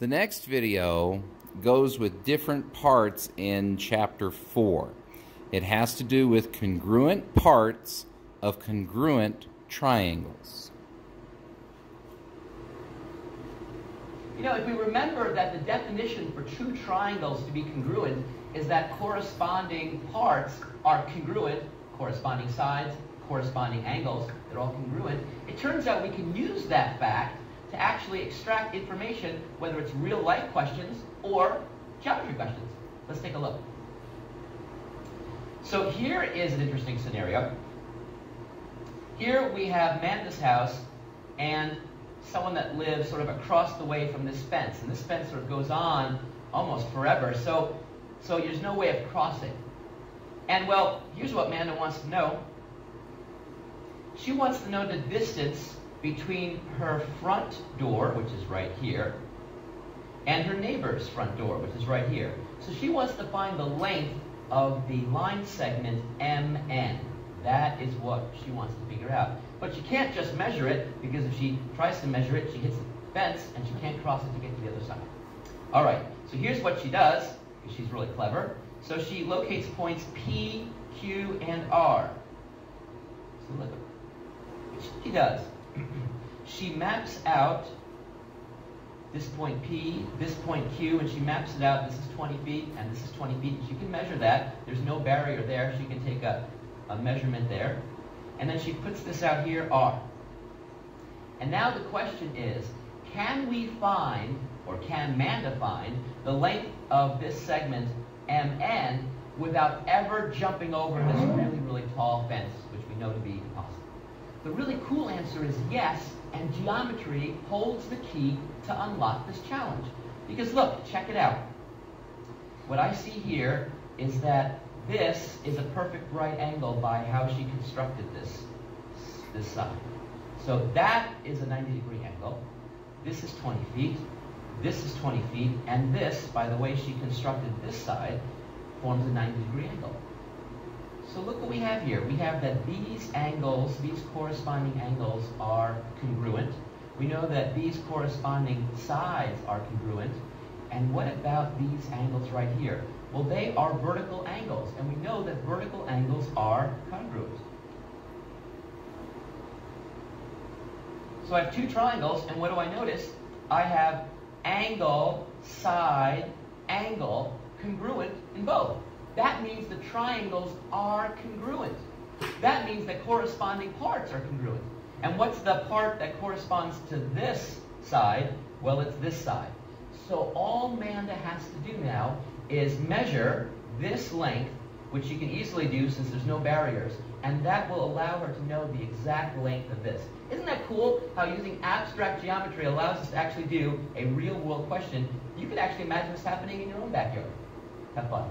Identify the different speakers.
Speaker 1: The next video goes with different parts in chapter 4. It has to do with congruent parts of congruent triangles.
Speaker 2: You know, if we remember that the definition for two triangles to be congruent is that corresponding parts are congruent, corresponding sides, corresponding angles, they're all congruent, it turns out we can use that fact to actually extract information, whether it's real life questions or geometry questions. Let's take a look. So here is an interesting scenario. Here we have Amanda's house and someone that lives sort of across the way from this fence. And this fence sort of goes on almost forever. So, so there's no way of crossing. And well, here's what Amanda wants to know. She wants to know the distance between her front door, which is right here, and her neighbor's front door, which is right here. So she wants to find the length of the line segment MN. That is what she wants to figure out. But she can't just measure it, because if she tries to measure it, she hits the fence, and she can't cross it to get to the other side. All right, so here's what she does, because she's really clever. So she locates points P, Q, and R. So look she does she maps out this point P, this point Q, and she maps it out. This is 20 feet, and this is 20 feet. She can measure that. There's no barrier there. She can take a, a measurement there. And then she puts this out here, R. And now the question is, can we find, or can Amanda find, the length of this segment MN without ever jumping over this really, really tall fence, which we know to be impossible? The really cool answer is yes, and geometry holds the key to unlock this challenge. Because look, check it out. What I see here is that this is a perfect right angle by how she constructed this, this side. So that is a 90 degree angle. This is 20 feet. This is 20 feet. And this, by the way she constructed this side, forms a 90 degree angle. So look what we have here. We have that these angles, these corresponding angles are congruent. We know that these corresponding sides are congruent. And what about these angles right here? Well, they are vertical angles, and we know that vertical angles are congruent. So I have two triangles, and what do I notice? I have angle, side, angle, congruent in both. That means the triangles are congruent. That means that corresponding parts are congruent. And what's the part that corresponds to this side? Well, it's this side. So all Amanda has to do now is measure this length, which she can easily do since there's no barriers, and that will allow her to know the exact length of this. Isn't that cool how using abstract geometry allows us to actually do a real-world question? You can actually imagine this happening in your own backyard. Have fun.